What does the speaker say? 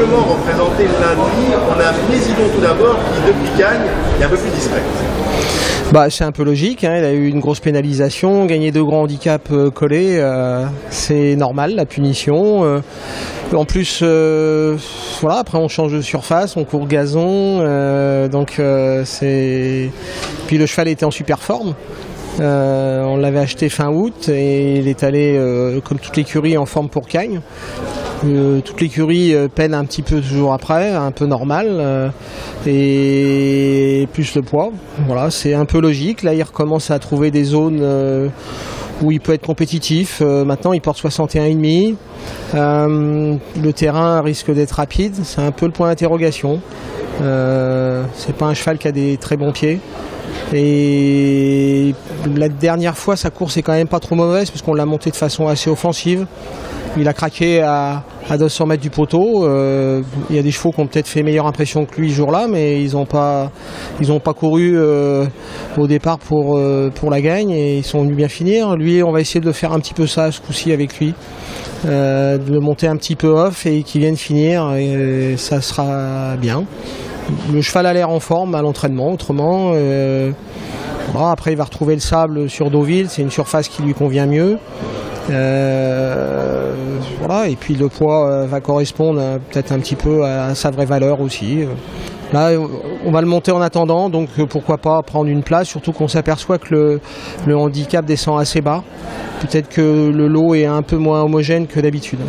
visiblement représenté lundi. On a Président tout d'abord qui, depuis Cagnes, est un peu plus discret. Bah, c'est un peu logique, hein. il a eu une grosse pénalisation, gagné deux grands handicaps euh, collés, euh, c'est normal la punition. euh. en plus, voilà, après on change de surface, on court gazon, donc c'est. Puis le cheval était en super forme. On l'avait acheté fin août et il est allé, comme toute l'écurie, en forme pour Cagnes. Toute l'écurie euh, peine un petit peu toujours après, un peu normal, euh, et plus le poids. Voilà, c'est un peu logique. Là, il recommence à trouver des zones euh, où il peut être compétitif. Maintenant, il porte 61,5. Euh, le terrain risque d'être rapide. C'est un peu le point d'interrogation. C'est pas un cheval qui a des très bons pieds. Et la dernière fois, sa course est quand même pas trop mauvaise parce qu'on l'a monté de façon assez offensive. Il a craqué à, à 200 mètres du poteau. Euh, il y a des chevaux qui ont peut-être fait meilleure impression que lui ce jour-là, mais ils n'ont pas, ils pas couru euh, au départ pour, euh, pour la gagne et ils sont venus bien finir. Lui, on va essayer de faire un petit peu ça ce coup-ci avec lui, de le monter un petit peu off et qu'il vienne finir et ça sera bien. Le cheval a l'air en forme à l'entraînement, autrement. après, il va retrouver le sable sur Deauville, c'est une surface qui lui convient mieux. Et puis le poids euh, va correspondre euh, peut-être un petit peu à sa vraie valeur aussi. Là, euh, on va le monter en attendant, donc pourquoi pas prendre une place, surtout qu'on s'aperçoit que le, le handicap descend assez bas. Peut-être que le lot est un peu moins homogène que d'habitude.